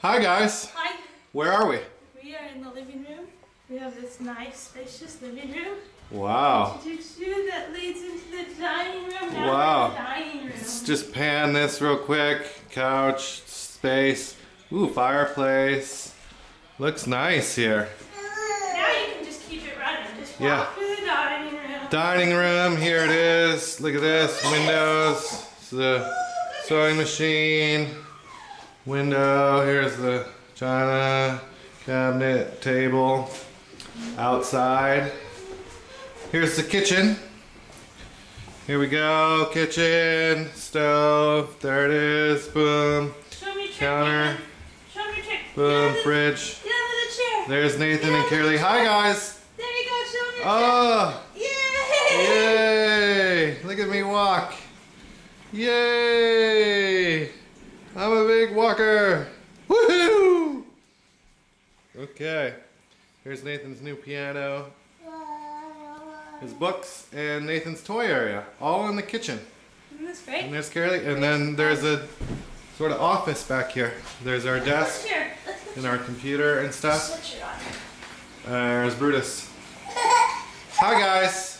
Hi guys, Hi. where are we? We are in the living room. We have this nice, spacious living room. Wow. That leads into the dining room. Now Wow. we're in the dining room. Let's just pan this real quick. Couch, space. Ooh, fireplace. Looks nice here. Now you can just keep it running. Just Yeah. dining room. Dining room, here it is. Look at this, windows. It's the sewing machine. Window, here's the china cabinet, table. Outside. Here's the kitchen. Here we go, kitchen, stove, there it is, boom, Show me counter, Show me your. Get boom, fridge. The chair. There's Nathan and Carolee. Hi guys! There you go. Show Oh! trick. Yay! Yay! Look at me walk. Yay! I'm a big walker. Woohoo! Okay. Here's Nathan's new piano, his books, and Nathan's toy area. All in the kitchen. Isn't this great? And there's Carolee. And then there's a sort of office back here. There's our desk Here. Let's put and our computer and stuff. switch it on. Uh, there's Brutus. Hi guys!